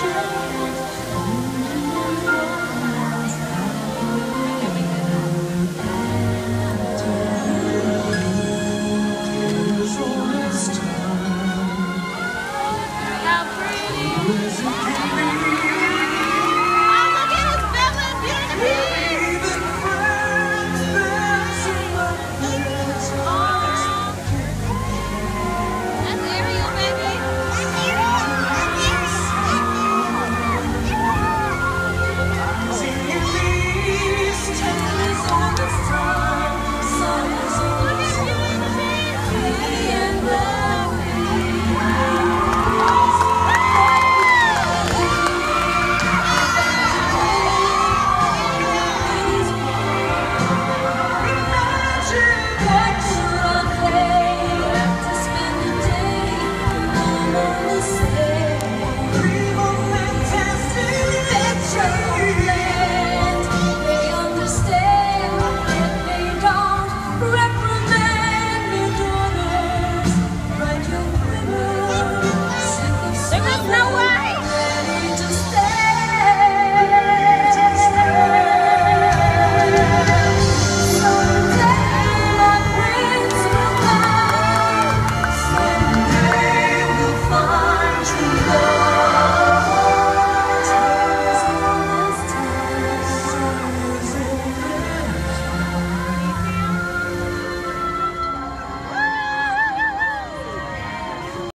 share.